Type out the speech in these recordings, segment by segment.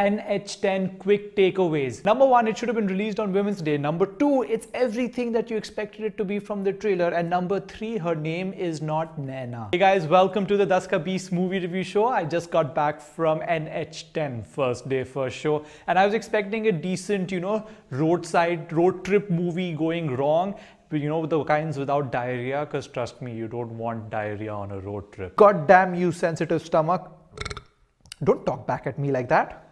NH10 quick takeaways. Number one, it should have been released on Women's Day. Number two, it's everything that you expected it to be from the trailer. And number three, her name is not Naina. Hey guys, welcome to the Das Ka Bees movie review show. I just got back from NH10 first day first show and I was expecting a decent, you know, roadside road trip movie going wrong you know the kinds without diarrhea because trust me you don't want diarrhea on a road trip god damn you sensitive stomach don't talk back at me like that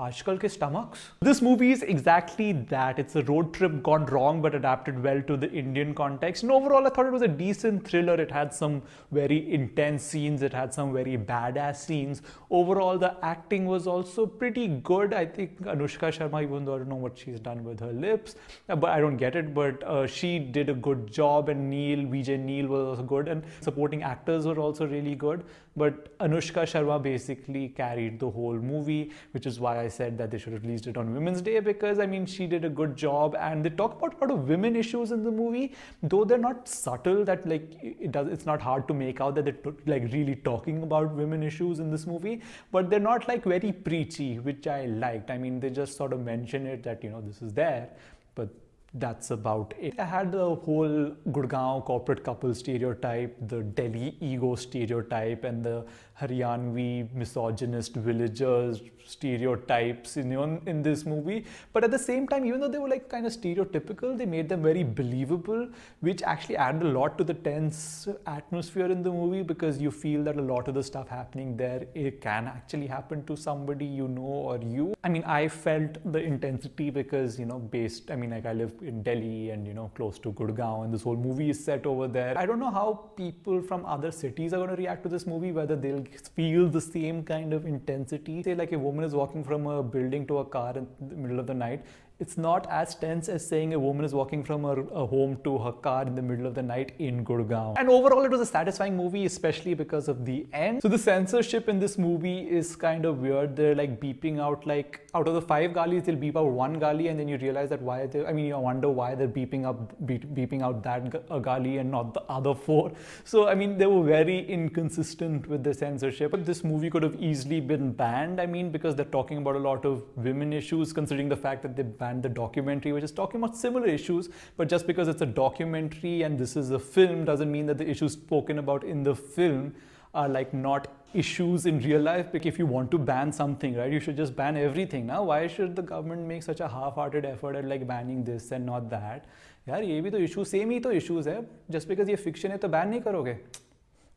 आजकल के stomachs. This movie is exactly that. It's a road trip gone wrong but adapted well to the Indian context. And overall, I thought it was a decent thriller. It had some very intense scenes. It had some very badass scenes. Overall, the acting was also pretty good. I think Anushka Sharma, even though I don't know what she's done with her lips, uh, but I don't get it. But uh, she did a good job, and Neil, Vijay Neil was also good, and supporting actors were also really good. But Anushka Sharma basically carried the whole movie, which is why I said that they should have released it on Women's Day because I mean she did a good job and they talk about a lot of women issues in the movie, though they're not subtle. That like it does it's not hard to make out that they're like really talking about women issues in this movie, but they're not like very preachy, which I liked. I mean they just sort of mention it that you know this is there, but that's about it. I had the whole Gurgaon corporate couple stereotype, the Delhi ego stereotype, and the Haryanvi misogynist villagers stereotypes in, in this movie. But at the same time, even though they were like kind of stereotypical, they made them very believable, which actually added a lot to the tense atmosphere in the movie because you feel that a lot of the stuff happening there it can actually happen to somebody you know or you. I mean, I felt the intensity because you know, based. I mean, like I live in Delhi and you know, close to Gurgaon, and this whole movie is set over there. I don't know how people from other cities are going to react to this movie, whether they'll feel the same kind of intensity. Say, like a woman is walking from a building to a car in the middle of the night, it's not as tense as saying a woman is walking from her, home to her car in the middle of the night in Gurgaon. And overall, it was a satisfying movie, especially because of the end. So the censorship in this movie is kind of weird. They're like beeping out like out of the five galis, they'll beep out one gali, and then you realize that why they. I mean, you wonder why they're beeping up, beeping out that gali and not the other four. So I mean, they were very inconsistent with the censorship. But this movie could have easily been banned. I mean, because they're talking about a lot of women issues, considering the fact that they banned and the documentary, which is talking about similar issues. But just because it's a documentary and this is a film doesn't mean that the issues spoken about in the film are like not issues in real life. Because if you want to ban something, right, you should just ban everything. Now, why should the government make such a half-hearted effort at like banning this and not that? यार ये भी तो issue same ही तो issues है just because ये fiction है तो ban नहीं करोगे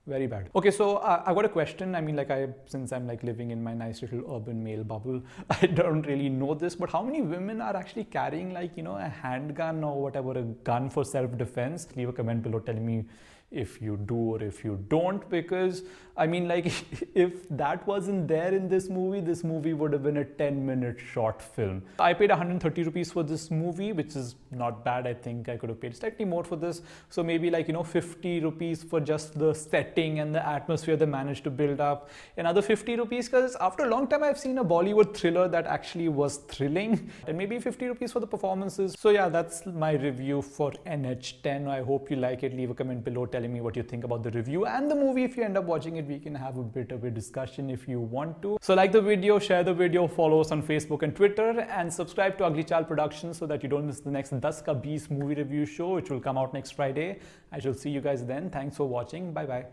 very bad. Okay so uh, i got a question. I mean like i since i'm like living in my nice little urban male bubble i don't really know this but how many women are actually carrying like you know a handgun or whatever a gun for self-defense? Leave a comment below telling me if you do or if you don't because i mean like if that wasn't there in this movie this movie would have been a 10 minute short film. I paid 130 rupees for this movie which is not bad i think. I could have paid slightly more for this. So maybe like you know 50 rupees for just the setting and the atmosphere they managed to build up. Another 50 rupees because after a long time i've seen a bollywood thriller that actually was thrilling. And maybe 50 rupees for the performances. So yeah that's my review for nh10 i hope you like it. Leave a comment below. Tell telling me what you think about the review and the movie. If you end up watching it, we can have a bit of a discussion if you want to. So like the video, share the video, follow us on Facebook and Twitter, and subscribe to Ugly Chaal Productions so that you don't miss the next Das Ka Bees movie review show, which will come out next Friday. I shall see you guys then. Thanks for watching. Bye bye.